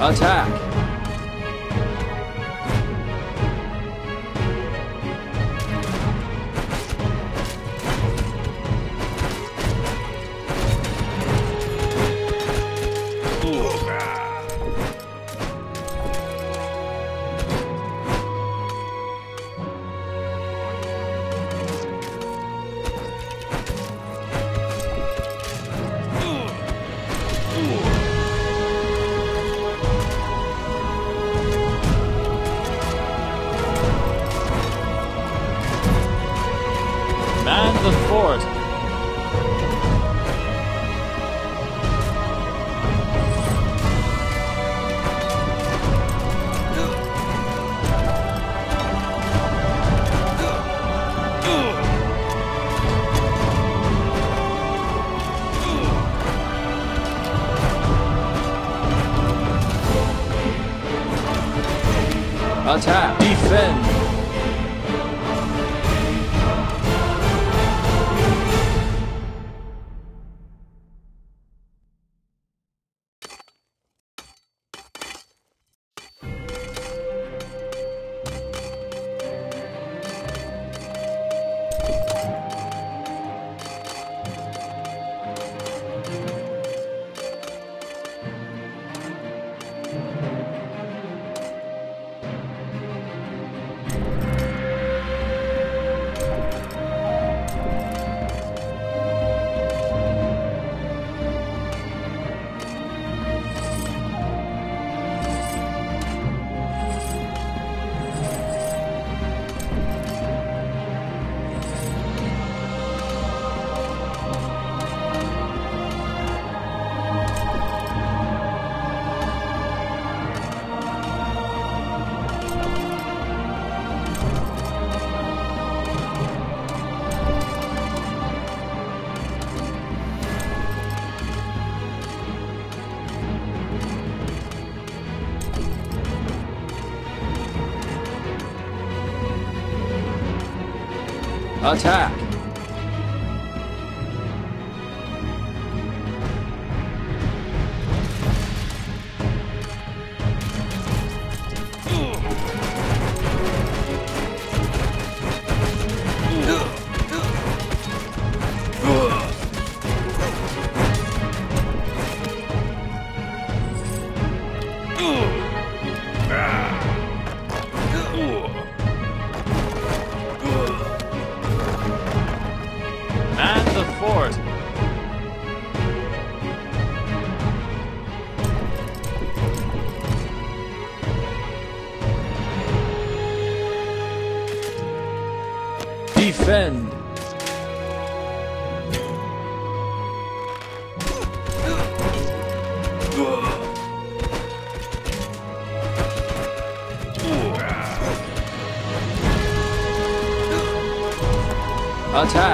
Attack! Attack! Man! Defend! Attack!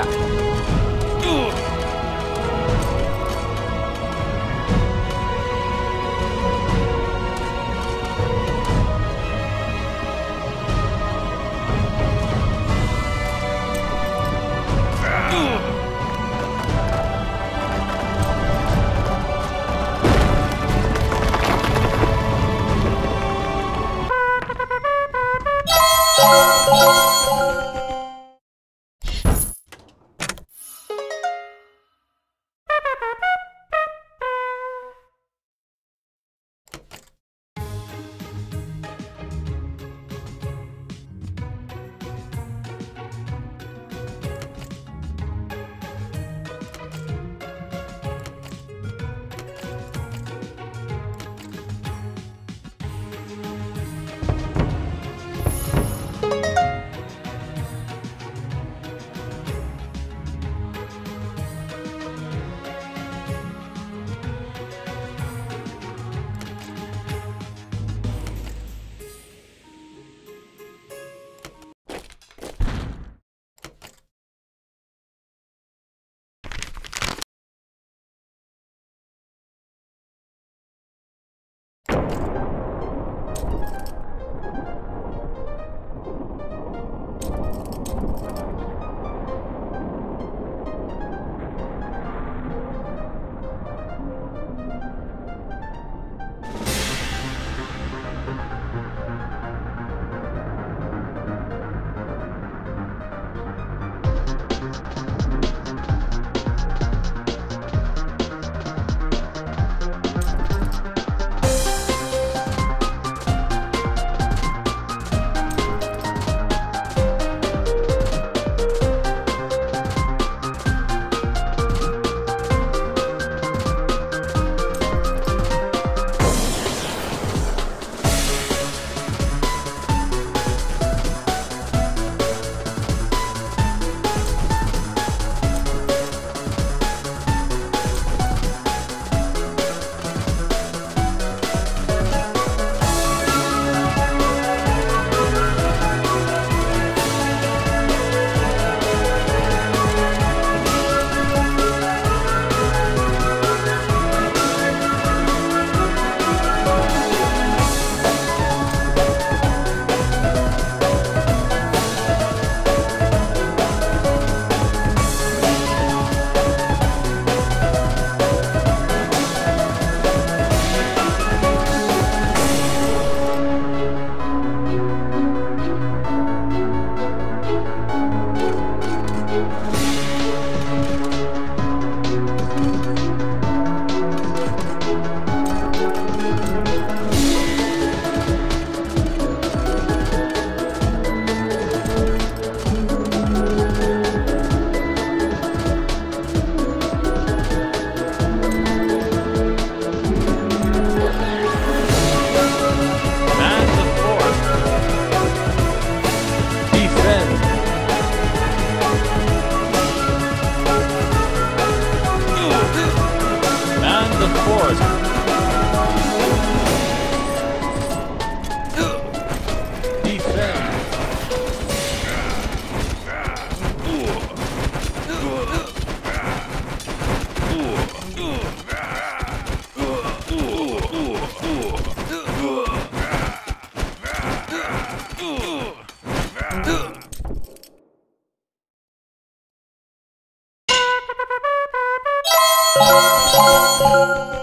Thank